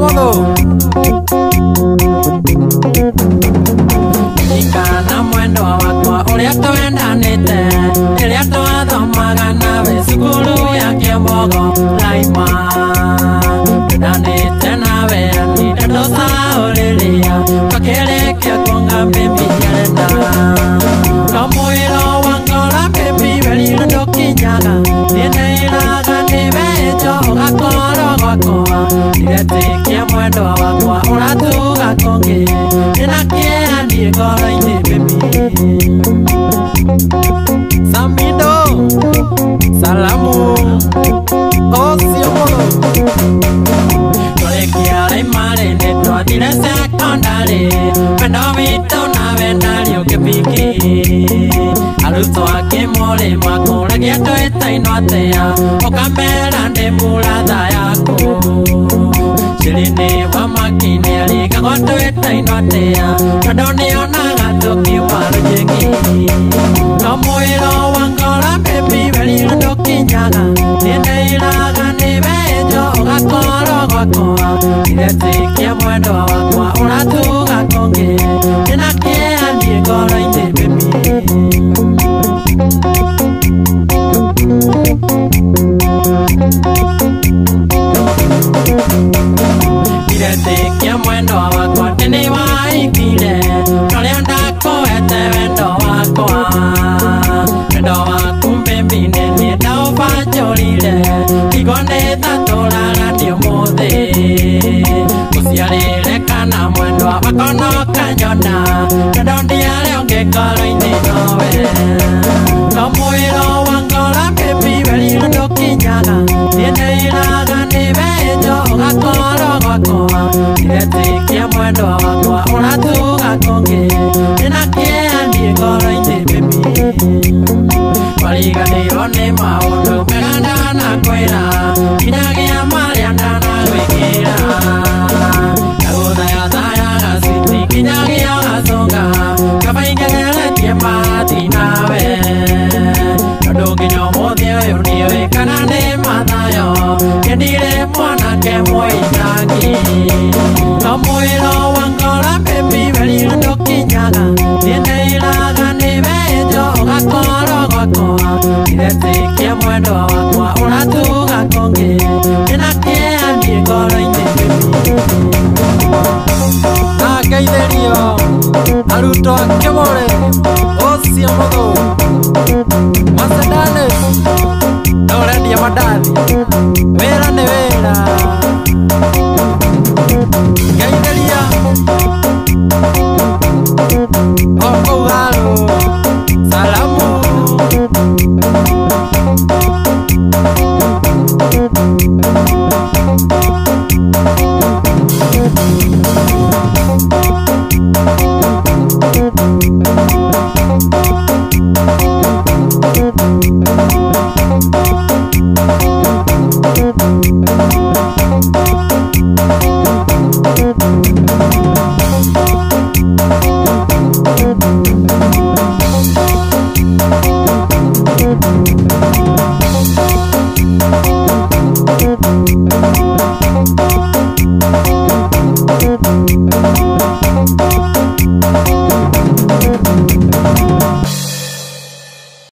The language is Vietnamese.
Wallow. Ririkana mwendwa wakwa ũrĩa twendanĩte rĩrĩa twathomaga nawe cukuru ya kĩmbogo laima. Ndanĩte nawe ani ndatũcaũrĩria tũkĩrĩkia kuonga mĩmi nyenda no mwĩro wangora mĩmi mwendwa wakwa ũratuga kũngĩ ndĩ na kĩeha niĩ ngoro-inĩ mĩmi samido salamu. Ũcio mũrũ tũrĩkiarai marĩ nĩ twathire sekondarĩ. Wendo witũ nawe narĩ ũkĩbiki arutwo ake mũrĩ makũragia twĩtainwo atĩa ũkamera ndĩ muratha yaku twitainotea tondu nionaga tukiuma rujingi no mwiro wa ngora bebi weriro ndukinyaga nindeiraga ni wenjo ugakorwo gwakwa iretikia mwendo, wakwa uratuga kungi mwendwa wakono kanyona tondũ ndiarĩ ũngĩ ngoro-inĩ nowe. No mwĩro wa ngora mbĩmbi weriro ndũkinyaga niĩ ndĩiraga nĩ gwakwa iretĩkia mwendwa wakwa ũratuga kũngĩ ndĩna ngoro-inĩ mbĩmbi wariganĩirwo nĩ maũndũ mega ndanakwĩra nginyagia wakwa ndetĩkia mwendwa wakwa ũratũga kũngĩ ndĩna kĩeha niĩ ngoro-inĩ angeithĩrio arutwo kĩmũrĩ ũcio mũthũ macendani no ũrendia mandathi